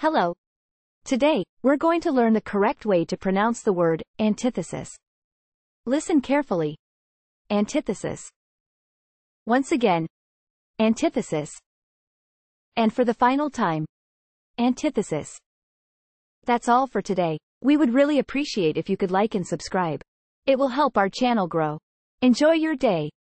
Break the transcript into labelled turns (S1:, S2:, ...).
S1: Hello. Today, we're going to learn the correct way to pronounce the word antithesis. Listen carefully. Antithesis. Once again. Antithesis. And for the final time. Antithesis. That's all for today. We would really appreciate if you could like and subscribe. It will help our channel grow. Enjoy your day.